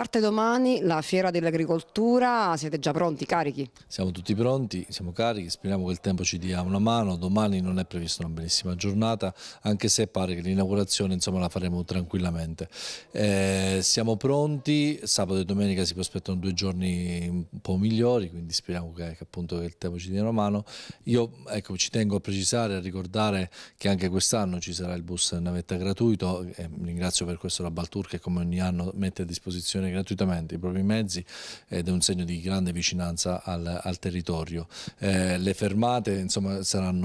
Parte domani la fiera dell'agricoltura, siete già pronti, carichi? Siamo tutti pronti, siamo carichi, speriamo che il tempo ci dia una mano, domani non è prevista una bellissima giornata, anche se pare che l'inaugurazione la faremo tranquillamente. Eh, siamo pronti, sabato e domenica si prospettano due giorni un po' migliori, quindi speriamo che, che, appunto, il tempo ci dia una mano. Io ecco, ci tengo a precisare, a ricordare che anche quest'anno ci sarà il bus navetta gratuito, e ringrazio per questo la Baltur che come ogni anno mette a disposizione gratuitamente i propri mezzi ed è un segno di grande vicinanza al, al territorio. Eh, le fermate insomma,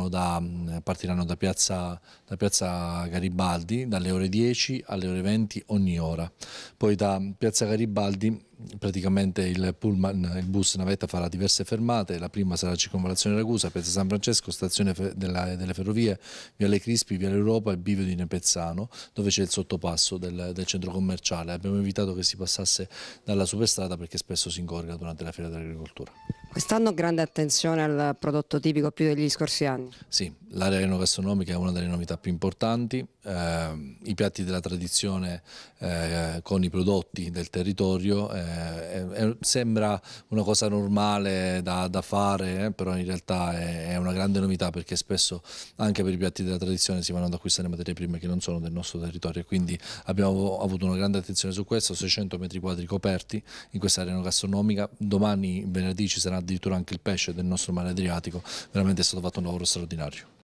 da, partiranno da piazza, da piazza Garibaldi dalle ore 10 alle ore 20 ogni ora. Poi da piazza Garibaldi praticamente il pullman, il bus navetta farà diverse fermate, la prima sarà la circonvallazione Ragusa, Piazza San Francesco, stazione della, delle ferrovie, Viale Crispi, Viale Europa e Bivio di Nepezzano, dove c'è il sottopasso del, del, centro commerciale. Abbiamo evitato che si passasse dalla superstrada perché spesso si ingorga durante la fiera dell'agricoltura. Quest'anno grande attenzione al prodotto tipico più degli scorsi anni. Sì, l'area enogastronomica è una delle novità più importanti, eh, i piatti della tradizione eh, con i prodotti del territorio eh, sembra una cosa normale da, da fare, eh, però in realtà è, è, una grande novità perché spesso anche per i piatti della tradizione si vanno ad acquistare materie prime che non sono del nostro territorio. Quindi abbiamo avuto una grande attenzione su questo, 600 metri quadri coperti in questa area enogastronomica, domani venerdì ci sarà addirittura anche il pesce del nostro mare Adriatico, veramente è stato fatto un lavoro straordinario.